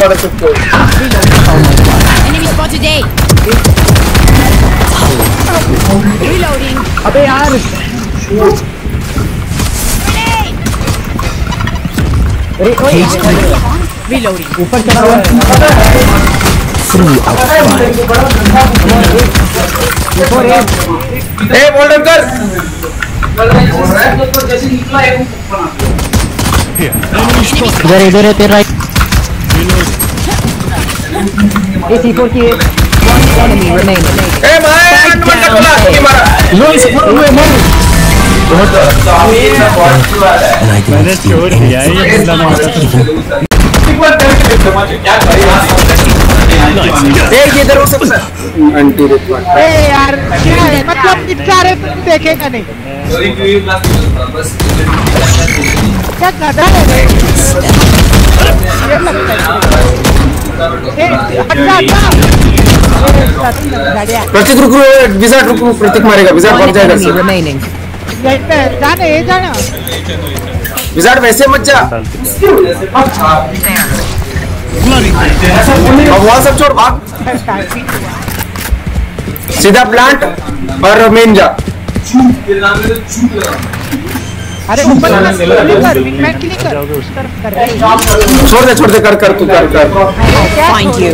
motherfucker. Enemy spotted A. Reloading. अबे यार अरे ओए Reloading. ऊपर चढ़ा हुआ है ऊपर है Hey, hold on, कर. इधर इधर है तेरा ए सी फोर की enemy remaining. Hey, भाई, नंबर का बोला, ये मारा. लो इसे ओए मर मैंने छोड़ दिया ये बंदा ना होता Hey, ये इधर हो सकता है. ए यार क्या है? मतलब इतना रे देखेगा नहीं। क्या गधा है? ये लगता है। प्रतीक रुक रुक विजार्ड रुक रुक प्रतीक मारेगा विजार्ड भाग जाएगा सर। Remaining. यहीं जाने ये जाना। विजार्ड वैसे मत जा। अब वहाँ सब छोड़ भाग। सीधा प्लांट और मेन जा। अरे ऊपर वाला क्लिक कर कर कर कर। छोड़ दे छोड़ दे कर कर तू कर कर। क्या find you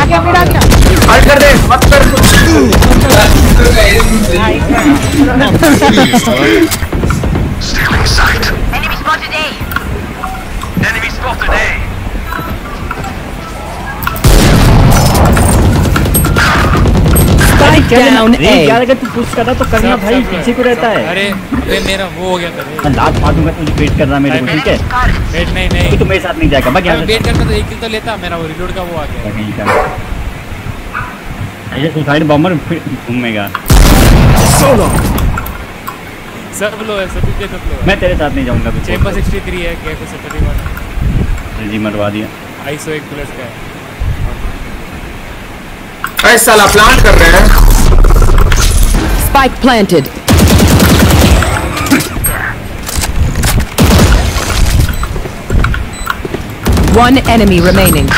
आगे मेरा क्या? हट कर दे मत कर कुछ Enemy spotted A. Enemy spotted A. down अरे यार अगर तू पुश कर रहा तो करना भाई पीछे को रहता है। अरे अरे मेरा वो हो गया था मैं लात मार दूँगा तुझे वेट करना मेरे को ठीक है? वेट नहीं तू तो मेरे साथ नहीं जाएगा भाग यहाँ वेट करता तो एक किल तो लेता मेरा वो रिलोड का वो आ गया। कहीं का ऐसे सुसाइड बॉम्बर फिर घूमेगा। सब लो है सभी के सब लो। है मैं तेरे साथ नहीं जाऊँगा कुछ 63 है के को 71 जी मरवा दिया। आईसो एक प्लस का है अरे साला प्लांट कर रहे हैं। Spike planted. One enemy remaining.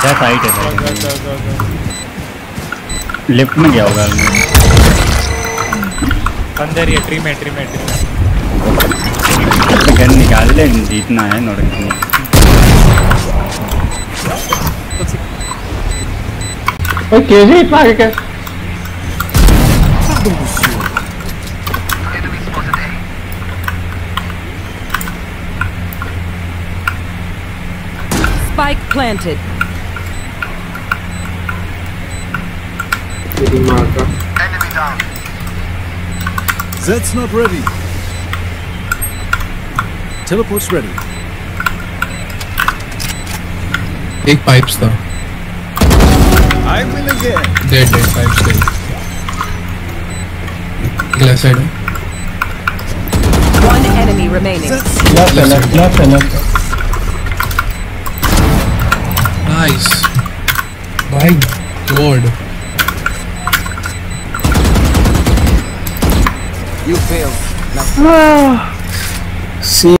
क्या साइट है भाई? गो, गो, गो। लिफ्ट में गया होगा। अंदर है ट्री में ट्री में ट्री में गन निकाल ले जीतना है नोटिंग É que? Spike planted. Enemy down. That's not ready. Teleport's ready. Take pipes though. I will again. Dead, dead, five still. Left side. One enemy remaining. Left, left, left, left. Nice. My god. You failed. Now. See.